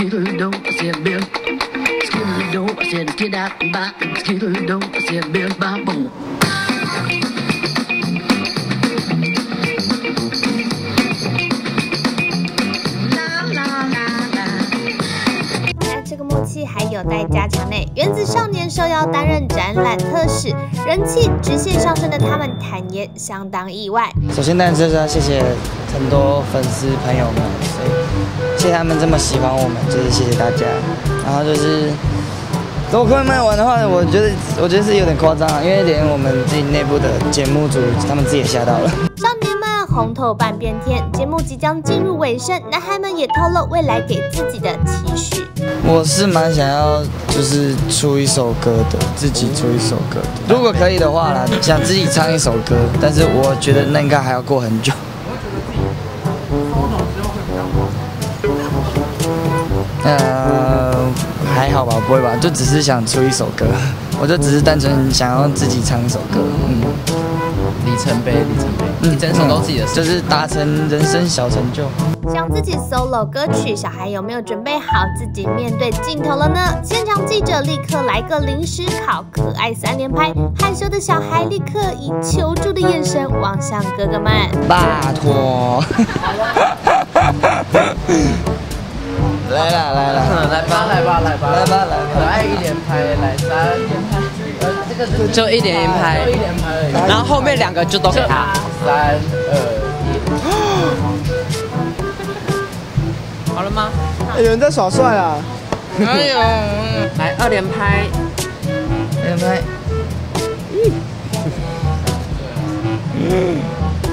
skittle don't 原子少年受邀担任展览特使，人气直线上升的他们坦言相当意外。首先，当然就是要谢谢很多粉丝朋友们，谢谢他们这么喜欢我们，就是谢谢大家。然后就是，如果快卖完的话，我觉得我觉得是有点夸张啊，因为连我们自己内部的节目组他们自己也吓到了。少年们红透半边天，节目即将进入尾声，男孩们也透露未来给自己的期许。我是蛮想要就是出一首歌的，自己出一首歌的。如果可以的话啦，想自己唱一首歌，但是我觉得那应该还要过很久。不会吧，就只是想出一首歌，我就只是单纯想要自己唱一首歌，嗯，里程碑，里程碑，一整首都自己的事。就是达成人生小成就。想自己 solo 歌曲，小孩有没有准备好自己面对镜头了呢？现场记者立刻来个临时考，可爱三连拍，害羞的小孩立刻以求助的眼神望向哥哥们。拜托，来 啦来啦，来吧，来吧，来吧，来吧来吧，来一连拍，来三连拍，呃，这个就一连拍，就一连拍而已。然后后面两个就都给他。三二一，好了吗？有人在耍帅啊！哎呦，来二连拍，连拍，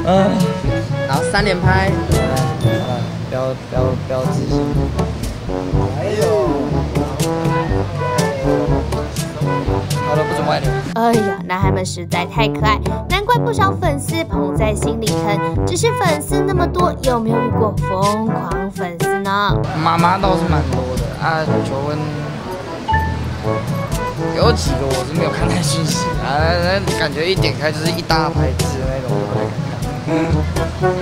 嗯，然后三连拍，好了，标标标志性。好哎呀，男孩们实在太可爱，难怪不少粉丝捧在心里疼。只是粉丝那么多，有没有遇过疯狂粉丝呢？妈妈倒是蛮多的啊，求婚有几个我是没有看太讯息啊，那感觉一点开就是一大排字的那种，我不太敢看。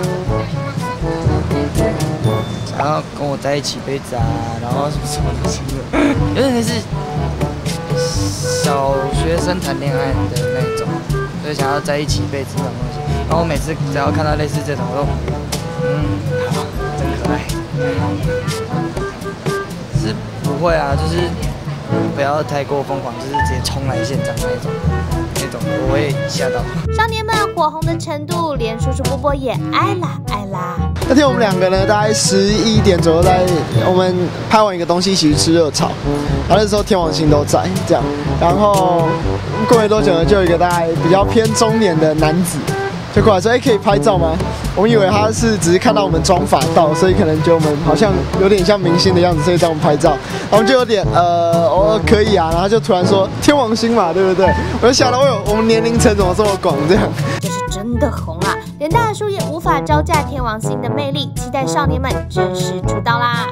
然后跟我在一起辈子啊，然后什么什么东西的，有点是生谈恋爱的那种，就是想要在一起一辈子那种东西。然后我每次只要看到类似这种，我都嗯，好，真可爱。是不会啊，就是不要太过疯狂，就是直接冲来现场那种，那种我会吓到。少年们火红的程度，连叔叔波波也爱啦爱啦。那天我们两个呢，大概十一点左右在我们拍完一个东西，一起去吃热炒。然后那时候天王星都在这样，然后过没多久呢，就有一个大概比较偏中年的男子就过来说：“哎、可以拍照吗？”我们以为他是只是看到我们妆发到，所以可能觉得我们好像有点像明星的样子，所以让我们拍照。然后我们就有点呃，哦可以啊，然后就突然说天王星嘛，对不对？我就想到，哎呦，我们年龄层怎么这么广这样？这是真的红啊，连大叔也无法招架天王星的魅力，期待少年们正式出道啦！